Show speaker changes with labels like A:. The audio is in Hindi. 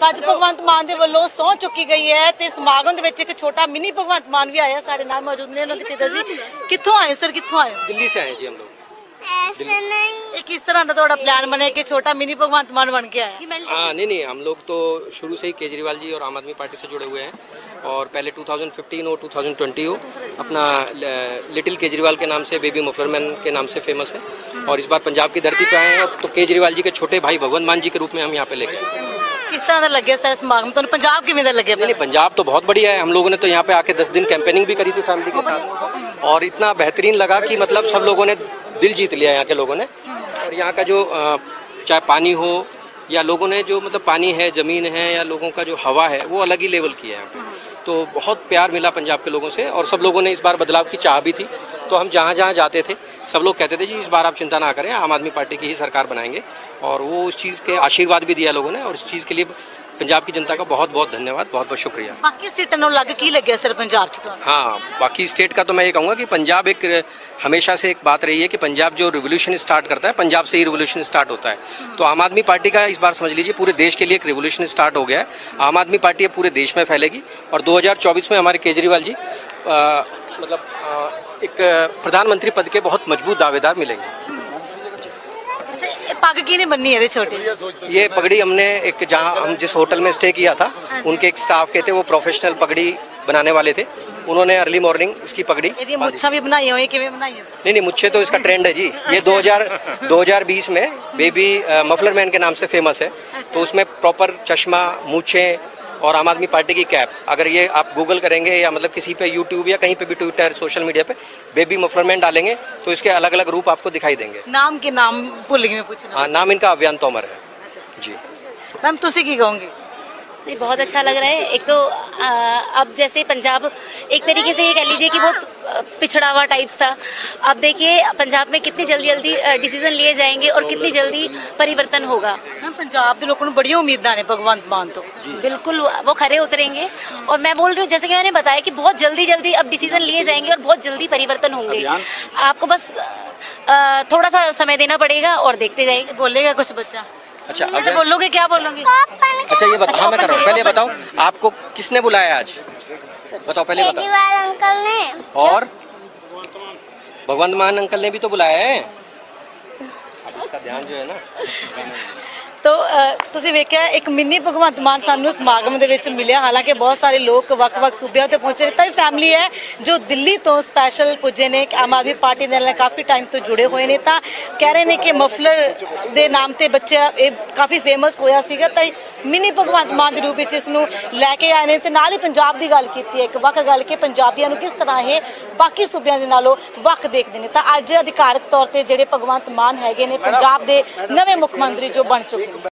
A: ਤਾਂ ਅੱਜ ਭਗਵੰਤ ਮਾਨ ਦੇ ਵੱਲੋਂ ਸਹੁੰ ਚੁੱਕੀ ਗਈ ਹੈ ਤੇ ਸਮਾਗਮ ਦੇ ਵਿੱਚ ਇੱਕ ਛੋਟਾ ਮਿੰਨੀ ਭਗਵੰਤ ਮਾਨ ਵੀ ਆਇਆ ਸਾਡੇ ਨਾਲ ਮੌਜੂਦ ਨੇ ਉਹਨਾਂ ਦੇ ਪਿਤਾ ਜੀ ਕਿੱਥੋਂ ਆਏ ਸਰ ਕਿੱਥੋਂ ਆਏ ਹੋ?
B: दिल्ली से आए जी हम लोग
C: ऐसे नहीं
A: ਇਹ ਕਿਸ ਤਰ੍ਹਾਂ ਦਾ ਤੁਹਾਡਾ ਪਲਾਨ ਬਣਿਆ ਕਿ ਛੋਟਾ ਮਿੰਨੀ ਭਗਵੰਤ ਮਾਨ ਬਣ ਕੇ ਆਇਆ
B: हाँ नहीं नहीं हम लोग तो शुरू से ही केजरीवाल जी और आम आदमी पार्टी से जुड़े हुए हैं और पहले 2015 हो 2020 हो अपना ल- लिटिल केजरीवाल के नाम से बेबी मुफलरमैन के नाम से फेमस है और इस बार पंजाब की धरती पे आए हैं तो केजरीवाल जी के छोटे भाई भगवंत मान जी के रूप में हम यहाँ पे लेके आए हैं।
A: ਕਿਸ ਤਰ੍ਹਾਂ ਦਾ ਲੱਗਿਆ ਸਰ ਸਮਾਗਮ ਤੁਹਾਨੂੰ ਪੰਜਾਬ ਕਿਵੇਂ ਦਾ ਲੱਗਿਆ
B: नहीं नहीं पंजाब तो बहुत बढ़िया है हम लोगों ने तो यहाँ पे आके दस दिन कैंपेनिंग भी करी थी फैमिली के साथ और इतना बेहतरीन लगा कि मतलब सब लोगों ने दिल जीत लिया यहाँ के लोगों ने और यहाँ का जो अ, चाहे पानी हो या लोगों ने जो मतलब पानी है ज़मीन है या लोगों का जो हवा है वो अलग ही लेवल की है यहाँ पे। तो बहुत प्यार मिला पंजाब के लोगों से और सब लोगों ने इस बार बदलाव की चाह भी थी तो हम जहाँ जहाँ जाते थे सब लोग कहते थे जी इस बार आप चिंता ना करें आम आदमी पार्टी की ही सरकार बनाएंगे और वो उस चीज़ के आशीर्वाद भी दिया लोगों ने और इस चीज़ के लिए पंजाब की जनता का बहुत बहुत धन्यवाद बहुत बहुत शुक्रिया
A: ਬਾਕੀ ਸਟੇਟਾਂ ਨਾਲੋਂ ਲੱਗ ਕੀ ਲੱਗਿਆ ਸਰ ਪੰਜਾਬ 'ਚ ਤੁਹਾਨੂੰ
B: हाँ बाकी स्टेट का तो मैं ये कहूँगा कि पंजाब एक हमेशा से एक बात रही है कि पंजाब जो रिवोल्यूशन स्टार्ट करता है पंजाब से ही रिवोल्यूशन स्टार्ट होता है तो आम आदमी पार्टी का इस बार समझ लीजिए पूरे देश के लिए एक रिवोल्यूशन स्टार्ट हो गया है आम आदमी पार्टी अब पूरे देश में फैलेगी और 2024 में हमारे केजरीवाल जी अ, मतलब अ, एक प्रधानमंत्री पद के बहुत मज़बूत दावेदार मिलेंगे।
A: अच्छा, ने बननी है छोटे?
B: ये पगड़ी हमने एक जहाँ हम जिस होटल में स्टे किया था हाँ उनके एक स्टाफ के थे वो प्रोफेशनल पगड़ी बनाने वाले थे। उन्होंने अर्ली मॉर्निंग इसकी पगड़ी
A: यदि मुच्छा भी बनाई बनाई है?
B: नहीं नहीं मुच्छे तो इसका ट्रेंड है जी। ये अच्छा। 2000 2020 में बेबी मफलर मैन के नाम से फ़ेमस है। अच्छा। तो उसमें प्रॉपर चश्मा मूछे और आम आदमी पार्टी की कैप। अगर ये आप गूगल करेंगे या मतलब किसी पे यूट्यूब या कहीं पे भी ट्विटर सोशल मीडिया पे बेबी मफरमैन डालेंगे तो इसके अलग अलग रूप आपको दिखाई देंगे।
A: नाम के नाम भूल पूछना।
B: हाँ नाम इनका अभियान तोमर है। अच्छा। जी।
A: मैम तुसी की कहूँगी?
D: नहीं बहुत अच्छा लग रहा है। एक तो आ, अब जैसे पंजाब एक तरीके से ये कह लीजिए कि बहुत पिछड़ा हुआ टाइप्स था। अब देखिए पंजाब में कितनी जल्दी जल्दी डिसीज़न लिए जाएँगे और कितनी जल्दी परिवर्तन होगा।
A: पंजाब के लोगों को बड़ी उम्मीदा ने भगवंत मान तो।
D: बिल्कुल वो खरे उतरेंगे। और मैं बोल रही हूँ जैसे कि मैंने बताया कि बहुत जल्दी जल्दी अब डिसीज़न लिए जाएँगे और बहुत जल्दी परिवर्तन होंगे। आपको बस थोड़ा सा समय देना पड़ेगा और देखते जाएँगे।
A: बोलेगा कुछ बच्चा।
B: अच्छा अब
A: बोलोगे क्या बोलोगे?
B: अच्छा ये बताओ हाँ मैं कर रहा हूँ। पहले बताओ आपको किसने बुलाया आज? बताओ पहले बताओ।
C: अंकल ने।
B: और? भगवंत मान अंकल ने भी तो बुलाया है। अब इसका ध्यान जो है ना
A: ਤੋ ਤੁਸੀਂ ਵੇਖਿਆ, ਇੱਕ ਮਿੰਨੀ ਭਗਵੰਤ ਮਾਨ ਸਾਨੂੰ ਸਮਾਗਮ ਦੇ ਵਿੱਚ ਮਿਲਿਆ। ਹਾਲਾਂਕਿ ਬਹੁਤ ਸਾਰੇ ਲੋਕ ਵੱਖ-ਵੱਖ ਸੂਬਿਆਂ ਤੋਂ ਪਹੁੰਚੇ ਤਾਂ ਇਹ ਫੈਮਿਲੀ ਹੈ ਜੋ ਦਿੱਲੀ ਤੋਂ ਸਪੈਸ਼ਲ ਪੁੱਜੇ ਨੇ। ਆਮ ਆਦਮੀ ਪਾਰਟੀ ਦੇ ਨਾਲ ਕਾਫੀ ਟਾਈਮ ਤੋਂ ਜੁੜੇ ਹੋਏ ਨੇ। ਤਾਂ ਕਹਿ ਰਹੇ ਨੇ ਕਿ ਮਫਲਰ ਦੇ ਨਾਮ ਤੇ ਬੱਚਾ ਇਹ ਕਾਫੀ ਫੇਮਸ ਹੋਇਆ ਸੀਗਾ। ਤਾਂ ਇਹ ਮਿੰਨੀ ਭਗਵੰਤ ਮਾਨ ਦੇ ਰੂਪ ਵਿੱਚ ਇਸ ਨੂੰ ਲੈ ਕੇ ਆਏ ਨੇ ਤੇ ਨਾਲ ਹੀ ਪੰਜਾਬ ਦੀ ਗੱਲ ਕੀਤੀ ਹੈ ਇੱਕ ਵੱਖ ਗੱਲ ਕਿ ਪੰਜਾਬੀਆਂ ਨੂੰ ਕਿਸ ਤਰ੍ਹਾਂ ਇਹ ਬਾਕੀ ਸੂਬਿਆਂ ਦੇ ਨਾਲੋਂ ਵੱਖ ਦੇਖਦੇ ਨੇ। ਤਾਂ ਅੱਜ ਅਧਿਕਾਰਕ ਤੌਰ ਤੇ ਜਿਹੜੇ ਭਗਵੰਤ ਮਾਨ ਹੈਗੇ ਨੇ ਪੰਜਾਬ ਦੇ ਨਵੇਂ ਮੁੱਖ ਮੰਤਰੀ ਜੋ ਬਣ ਚੁੱਕੇ ਨੇ।